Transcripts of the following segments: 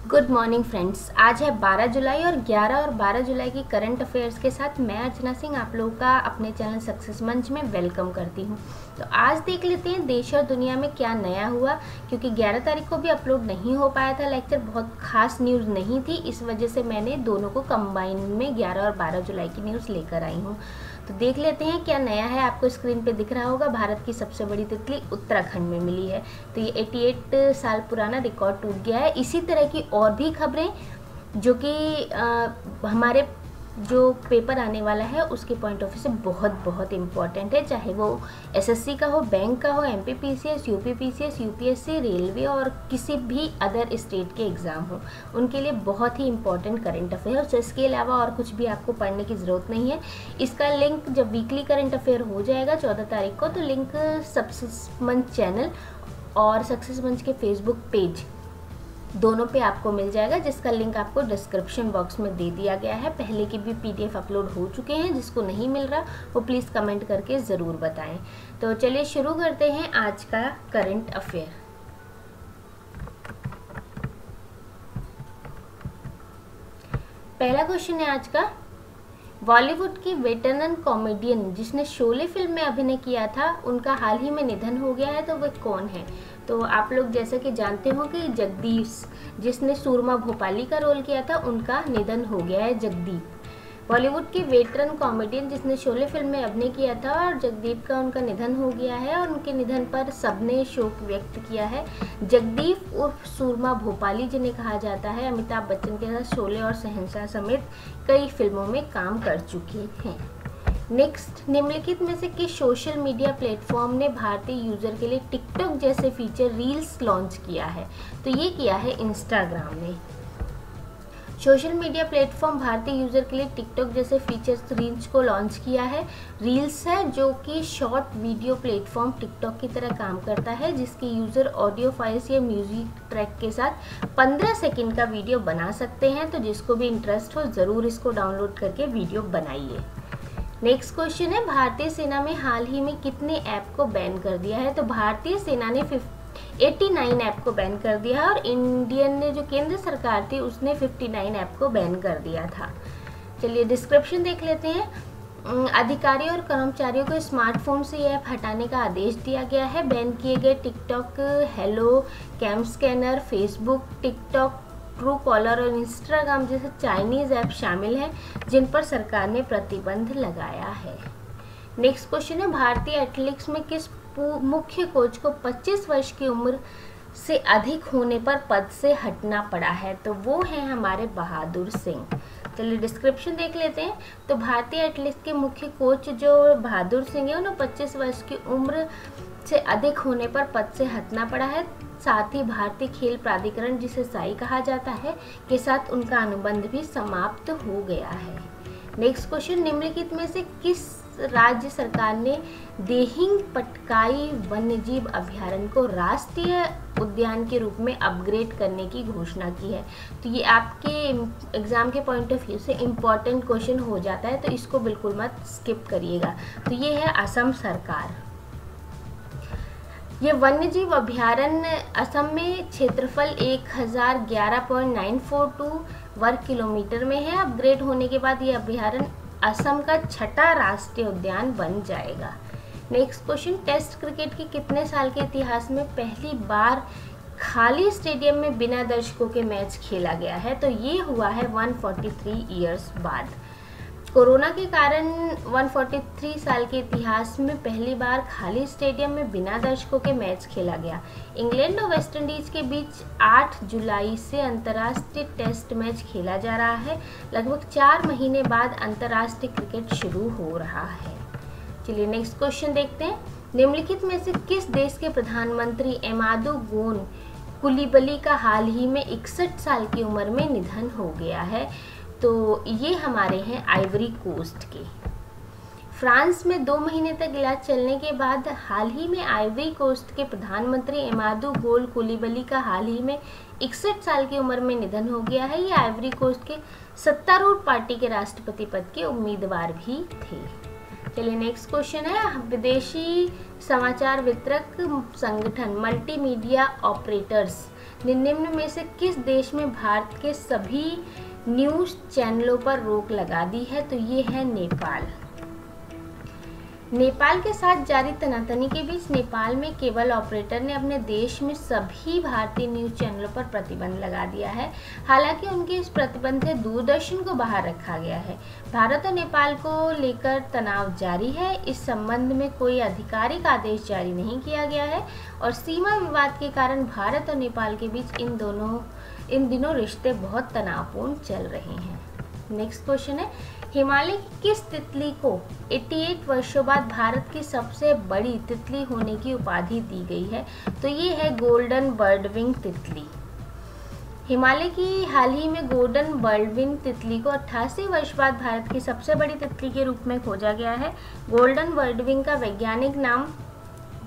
Good morning friends आज है 12 जुलाई और 11 और 12 जुलाई की करंट अफेयर्स के साथ मैं अर्चना सिंह आप लोगों का अपने चैनल सक्सेस मंच में वेलकम करती हूँ। तो आज देख लेते हैं देश और दुनिया में क्या नया हुआ, क्योंकि 11 तारीख को भी अपलोड नहीं हो पाया था लेक्चर बहुत खास न्यूज़ नहीं थी, इस वजह से मैंने दोनों को कम्बाइन में ग्यारह और बारह जुलाई की न्यूज़ लेकर आई हूँ। तो देख लेते हैं क्या नया है, आपको स्क्रीन पे दिख रहा होगा। भारत की सबसे बड़ी तितली उत्तराखंड में मिली है। तो ये 88 साल पुराना रिकॉर्ड टूट गया है। इसी तरह की और भी खबरें जो कि हमारे जो पेपर आने वाला है, उसके पॉइंट ऑफ़ व्यू से बहुत बहुत इंपॉर्टेंट है। चाहे वो एसएससी का हो बैंक का हो M P P S C U P P S C U P S C railway और किसी भी अदर स्टेट के एग्ज़ाम हो, उनके लिए बहुत ही इंपॉर्टेंट करेंट अफेयर तो इसके अलावा और कुछ भी आपको पढ़ने की ज़रूरत नहीं है। इसका लिंक जब वीकली करंट अफेयर हो जाएगा चौदह तारीख को तो लिंक सक्सेस मंच चैनल और सक्सेस मंच के फेसबुक पेज दोनों पे आपको मिल जाएगा, जिसका लिंक आपको डिस्क्रिप्शन बॉक्स में दे दिया गया है। पहले के भी पीडीएफ अपलोड हो चुके हैं, जिसको नहीं मिल रहा, वो प्लीज़ कमेंट करके ज़रूर बताएँ। तो चलिए शुरू करते हैं आज का करंट अफेयर। पहला क्वेश्चन है आज का बॉलीवुड की वेटरन कॉमेडियन जिसने शोले फ़िल्म में अभिनय किया था, उनका हाल ही में निधन हो गया है तो वह कौन है? तो आप लोग जैसा कि जानते हो कि जगदीश, जिसने सूरमा भोपाली का रोल किया था, उनका निधन हो गया है जगदीप। बॉलीवुड की वेटरन कॉमेडियन जिसने शोले फ़िल्म में अभिनय किया था और जगदीप का उनका निधन हो गया है और उनके निधन पर सबने शोक व्यक्त किया है। जगदीप उर्फ़ सूरमा भोपाली जिन्हें कहा जाता है, अमिताभ बच्चन के साथ शोले और सहनशाह समेत कई फ़िल्मों में काम कर चुके हैं। नेक्स्ट, निम्नलिखित में से किस सोशल मीडिया प्लेटफॉर्म ने भारतीय यूज़र के लिए टिकटॉक जैसे फीचर रील्स लॉन्च किया है? तो ये किया है इंस्टाग्राम ने। सोशल मीडिया प्लेटफॉर्म भारतीय यूज़र के लिए टिकटॉक जैसे फीचर्स, रील्स को लॉन्च किया है। रील्स है जो कि शॉर्ट वीडियो प्लेटफॉर्म टिकटॉक की तरह काम करता है, जिसके यूज़र ऑडियो फाइल्स या म्यूज़िक ट्रैक के साथ 15 सेकंड का वीडियो बना सकते हैं। तो जिसको भी इंटरेस्ट हो, ज़रूर इसको डाउनलोड करके वीडियो बनाइए। नेक्स्ट क्वेश्चन है, भारतीय सेना में हाल ही में कितने ऐप को बैन कर दिया है? तो भारतीय सेना ने 89 ऐप को बैन कर दिया और इंडियन ने जो केंद्र सरकार थी, उसने 59 ऐप को बैन कर दिया था। चलिए डिस्क्रिप्शन देख लेते हैं। अधिकारियों और कर्मचारियों को स्मार्टफ़ोन से ये ऐप हटाने का आदेश दिया गया है। बैन किए गए TikTok, hello, cam scanner, Facebook, TikTok, true caller और इंस्टाग्राम जैसे चाइनीज़ ऐप शामिल हैं, जिन पर सरकार ने प्रतिबंध लगाया है। नेक्स्ट क्वेश्चन है, भारतीय एथलेटिक्स में किस मुख्य कोच को 25 वर्ष की उम्र से अधिक होने पर पद से हटना पड़ा है। तो वो है हमारे बहादुर सिंह। चलिए डिस्क्रिप्शन देख लेते हैं। तो भारतीय एथलीट के मुख्य कोच जो बहादुर सिंह है, उन्हें 25 वर्ष की उम्र से अधिक होने पर पद से हटना पड़ा है। साथ ही भारतीय खेल प्राधिकरण, जिसे साई कहा जाता है, के साथ उनका अनुबंध भी समाप्त हो गया है। नेक्स्ट क्वेश्चन निम्नलिखित में से किस राज्य सरकार ने देहिंग पटकाई वन्यजीव अभ्यारण्य को राष्ट्रीय उद्यान के रूप में अपग्रेड करने की घोषणा की है। तो ये आपके एग्ज़ाम के पॉइंट ऑफ़ व्यू से इंपॉर्टेंट क्वेश्चन हो जाता है तो इसको बिल्कुल मत स्किप करिएगा। तो ये है असम सरकार। ये वन्यजीव अभ्यारण्य असम में क्षेत्रफल एक हज़ार ग्यारह पॉइंट नाइन फोर टू वर्ग किलोमीटर में है। अपग्रेड होने के बाद ये अभ्यारण्य असम का छठा राष्ट्रीय उद्यान बन जाएगा। नेक्स्ट क्वेश्चन टेस्ट क्रिकेट के कितने साल के इतिहास में पहली बार खाली स्टेडियम में बिना दर्शकों के मैच खेला गया है? तो ये हुआ है 143 इयर्स बाद। कोरोना के कारण 143 साल के इतिहास में पहली बार खाली स्टेडियम में बिना दर्शकों के मैच खेला गया। इंग्लैंड और वेस्ट इंडीज के बीच 8 जुलाई से अंतर्राष्ट्रीय टेस्ट मैच खेला जा रहा है। लगभग चार महीने बाद अंतर्राष्ट्रीय क्रिकेट शुरू हो रहा है। चलिए नेक्स्ट क्वेश्चन देखते हैं। निम्नलिखित में से किस देश के प्रधानमंत्री एमादो गोन कुलीबली का हाल ही में इकसठ साल की उम्र में निधन हो गया है? तो ये हमारे हैं आइवरी कोस्ट के। फ्रांस में दो महीने तक इलाज चलने के बाद हाल ही में आइवरी कोस्ट के प्रधानमंत्री एमादू गोल कुलीबली का हाल ही में इकसठ साल की उम्र में निधन हो गया है। ये आइवरी कोस्ट के सत्तारूढ़ पार्टी के राष्ट्रपति पद के उम्मीदवार भी थे। चलिए नेक्स्ट क्वेश्चन है। विदेशी समाचार वितरक संगठन मल्टीमीडिया ऑपरेटर्स निम्न में से किस देश में भारत के सभी न्यूज़ चैनलों पर रोक लगा दी है तो ये है नेपाल। नेपाल के साथ जारी तनातनी के बीच नेपाल में केबल ऑपरेटर ने अपने देश में सभी भारतीय न्यूज़ चैनलों पर प्रतिबंध लगा दिया है। हालाँकि उनके इस प्रतिबंध से दूरदर्शन को बाहर रखा गया है। भारत और नेपाल को लेकर तनाव जारी है। इस संबंध में कोई आधिकारिक आदेश जारी नहीं किया गया है और सीमा विवाद के कारण भारत और नेपाल के बीच इन दोनों इन दिनों रिश्ते बहुत तनावपूर्ण चल रहे हैं। नेक्स्ट क्वेश्चन है, हिमालय की किस तितली को 88 वर्षों बाद भारत की सबसे बड़ी तितली होने की उपाधि दी गई है? तो ये है गोल्डन बर्डविंग तितली। हिमालय की हाल ही में गोल्डन बर्डविंग तितली को 88 वर्ष बाद भारत की सबसे बड़ी तितली के रूप में खोजा गया है। गोल्डन बर्डविंग का वैज्ञानिक नाम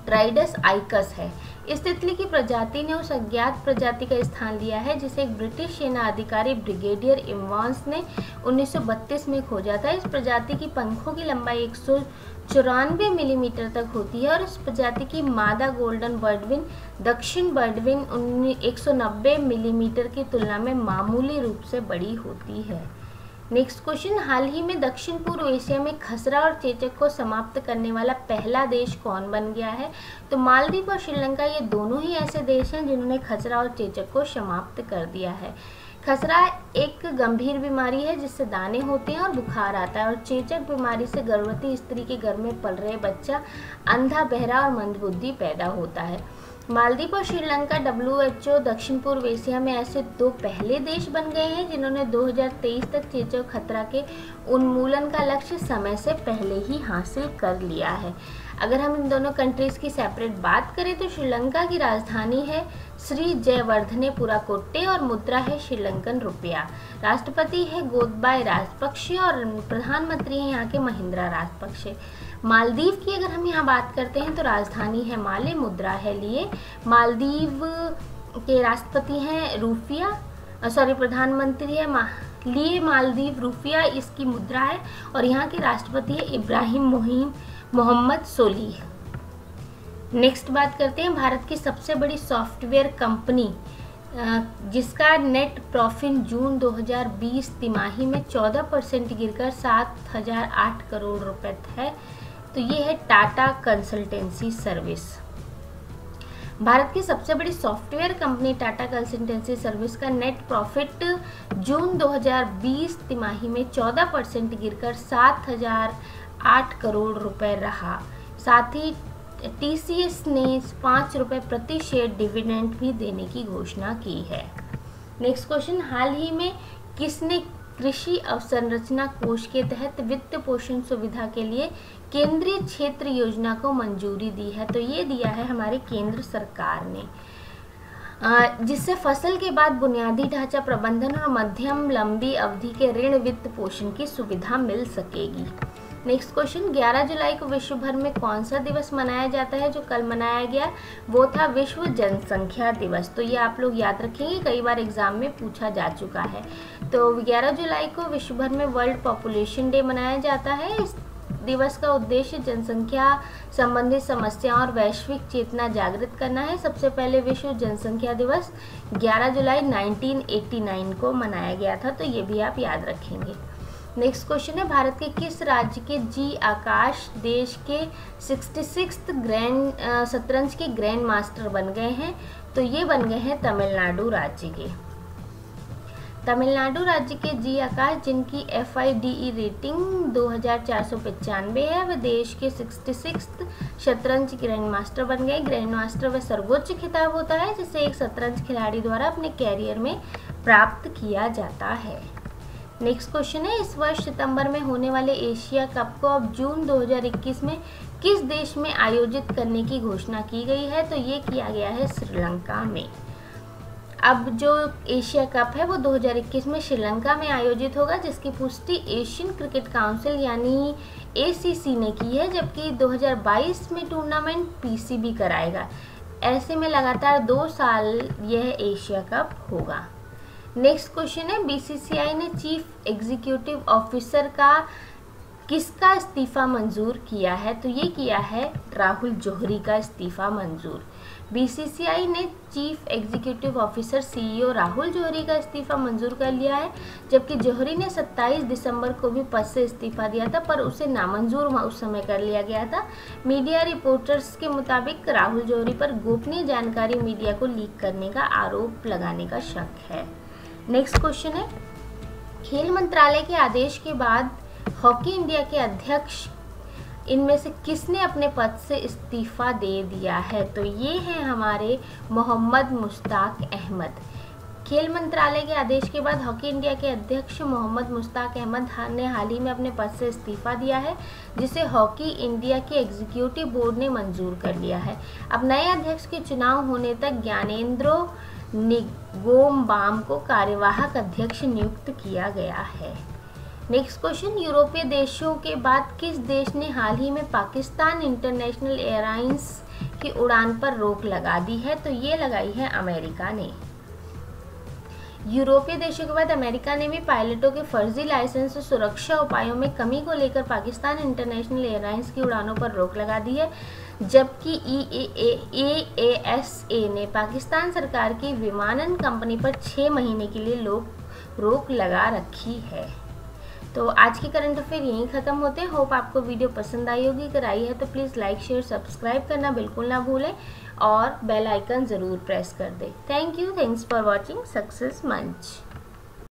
ट्राइडस आइकस है। इस तितली की प्रजाति ने उस अज्ञात प्रजाति का स्थान लिया है, जिसे एक ब्रिटिश सेना अधिकारी ब्रिगेडियर इमवांस ने 1932 में खोजा था। इस प्रजाति की पंखों की लंबाई एक चौरानवे मिलीमीटर तक होती है और इस प्रजाति की मादा गोल्डन बर्डविन, दक्षिण बर्डविन 190 मिलीमीटर की तुलना में मामूली रूप से बड़ी होती है। नेक्स्ट क्वेश्चन हाल ही में दक्षिण पूर्व एशिया में खसरा और चेचक को समाप्त करने वाला पहला देश कौन बन गया है? तो मालदीव और श्रीलंका ये दोनों ही ऐसे देश हैं जिन्होंने खसरा और चेचक को समाप्त कर दिया है। खसरा एक गंभीर बीमारी है जिससे दाने होते हैं और बुखार आता है और चेचक बीमारी से गर्भवती स्त्री के घर में पल रहे बच्चा अंधा, बहरा और मंदबुद्धि पैदा होता है। मालदीव और श्रीलंका डब्ल्यूएचओ दक्षिण पूर्व एशिया में ऐसे दो पहले देश बन गए हैं जिन्होंने 2023 तक चेचक खतरा के उन्मूलन का लक्ष्य समय से पहले ही हासिल कर लिया है। अगर हम इन दोनों कंट्रीज़ की सेपरेट बात करें तो श्रीलंका की राजधानी है श्री जयवर्धने पुराकोट्टे और मुद्रा है श्रीलंकन रुपया। राष्ट्रपति है गोदबाय राजपक्षे और प्रधानमंत्री है यहाँ के महिंद्रा राजपक्षे। मालदीव की अगर हम यहाँ बात करते हैं तो राजधानी है माले मुद्रा है लिए। मालदीव के राष्ट्रपति हैं रूफिया सॉरी प्रधानमंत्री है मा, लिए मालदीव रूफिया इसकी मुद्रा है। और यहाँ के राष्ट्रपति है इब्राहिम मोहिम मोहम्मद सोली नेक्स्ट बात करते हैं, भारत की सबसे बड़ी सॉफ्टवेयर कंपनी जिसका नेट प्रॉफिट जून 2020 तिमाही में 14 परसेंट गिरकर सात हज़ार आठ करोड़ रुपए है। तो ये है टाटा कंसल्टेंसी सर्विस भारत की सबसे बड़ी software company Tata consultancy service का नेट प्रॉफिट जून 2020 तिमाही में 14 परसेंट गिरकर सात हज़ार आठ करोड़ रुपए रहा। साथ ही टीसीएस ने पाँच रुपये प्रति शेयर डिविडेंड भी देने की घोषणा की है। नेक्स्ट क्वेश्चन, हाल ही में किसने कृषि अवसंरचना कोष के तहत वित्त पोषण सुविधा के लिए केंद्रीय क्षेत्र योजना को मंजूरी दी है? तो ये दिया है हमारे केंद्र सरकार ने। जिससे फ़सल के बाद बुनियादी ढांचा प्रबंधन और मध्यम लंबी अवधि के ऋण वित्त पोषण की सुविधा मिल सकेगी। नेक्स्ट क्वेश्चन 11 जुलाई को विश्व भर में कौन सा दिवस मनाया जाता है जो कल मनाया गया? वो था विश्व जनसंख्या दिवस। तो ये आप लोग याद रखेंगे, कई बार एग्ज़ाम में पूछा जा चुका है। तो 11 जुलाई को विश्व भर में वर्ल्ड पॉपुलेशन डे मनाया जाता है। इस दिवस का उद्देश्य जनसंख्या संबंधित समस्याओं और वैश्विक चेतना जागृत करना है। सबसे पहले विश्व जनसंख्या दिवस 11 जुलाई 1989 को मनाया गया था। तो ये भी आप याद रखेंगे। नेक्स्ट क्वेश्चन है, भारत के किस राज्य के जी आकाश देश के सिक्सटी सिक्स ग्रैंड शतरंज के ग्रैंड मास्टर बन गए हैं? तो ये बन गए हैं तमिलनाडु राज्य के। तमिलनाडु राज्य के जी आकाश, जिनकी F I D E rating दो सौ पचानवे है, वे देश के सिक्सटी सिक्स शतरंज ग्रैंड मास्टर बन गए। ग्रैंड मास्टर वह सर्वोच्च खिताब होता है, जिसे एक शतरंज खिलाड़ी द्वारा अपने कैरियर में प्राप्त किया जाता है। नेक्स्ट क्वेश्चन है, इस वर्ष सितंबर में होने वाले एशिया कप को अब जून 2021 में किस देश में आयोजित करने की घोषणा की गई है? तो ये किया गया है श्रीलंका में। अब जो एशिया कप है, वो 2021 में श्रीलंका में आयोजित होगा, जिसकी पुष्टि एशियन क्रिकेट काउंसिल यानी एसीसी ने की है, जबकि 2022 में टूर्नामेंट पीसीबी कराएगा। ऐसे में लगातार दो साल यह एशिया कप होगा। नेक्स्ट क्वेश्चन है बीसीसीआई ने चीफ एग्जीक्यूटिव ऑफिसर का किसका इस्तीफ़ा मंजूर किया है? तो ये किया है राहुल जौहरी का इस्तीफ़ा मंजूर। बीसीसीआई ने chief executive officer CEO Rahul Johri का इस्तीफ़ा मंजूर कर लिया है, जबकि जौहरी ने 27 दिसंबर को भी पद से इस्तीफ़ा दिया था, पर उसे नामंजूर उस समय कर लिया गया था। मीडिया रिपोर्टर्स के मुताबिक राहुल जौहरी पर गोपनीय जानकारी मीडिया को लीक करने का आरोप लगाने का शक है। नेक्स्ट क्वेश्चन है. खेल मंत्रालय के आदेश के बाद हॉकी इंडिया के अध्यक्ष, इनमें से किसने अपने पद से इस्तीफ़ा दे दिया है? तो ये हैं हमारे मोहम्मद मुश्ताक अहमद। खेल मंत्रालय के आदेश के बाद हॉकी इंडिया के अध्यक्ष मोहम्मद मुश्ताक अहमद ने हाल ही में अपने पद से इस्तीफा दिया है, जिसे हॉकी इंडिया के एग्जीक्यूटिव बोर्ड ने मंजूर कर लिया है। अब नए अध्यक्ष के चुनाव होने तक ज्ञानेंद्रो निगोमबाम को कार्यवाहक अध्यक्ष नियुक्त किया गया है। नेक्स्ट क्वेश्चन, यूरोपीय देशों के बाद किस देश ने हाल ही में पाकिस्तान इंटरनेशनल एयरलाइंस की उड़ान पर रोक लगा दी है? तो ये लगाई है अमेरिका ने। यूरोपीय देशों के बाद अमेरिका ने भी पायलटों के फर्जी लाइसेंस और सुरक्षा उपायों में कमी को लेकर पाकिस्तान इंटरनेशनल एयरलाइंस की उड़ानों पर रोक लगा दी है, जबकि ई ए एस ए ने पाकिस्तान सरकार की विमानन कंपनी पर छः महीने के लिए लोग रोक लगा रखी है। तो आज की करंट अफेयर यहीं ख़त्म होते हैं। होप आपको वीडियो पसंद आई होगी। अगर आई है तो प्लीज़ लाइक शेयर सब्सक्राइब करना बिल्कुल ना भूलें। और बेल आइकन ज़रूर प्रेस कर दें। Thank you thanks for watching success Manch